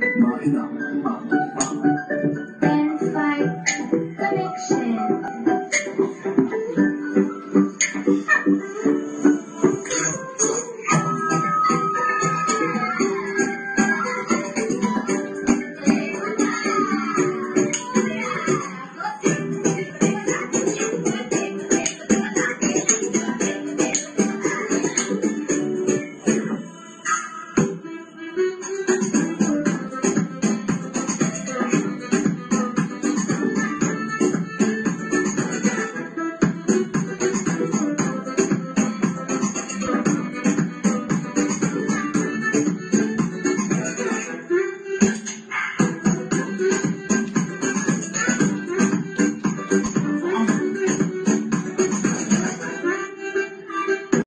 Connection.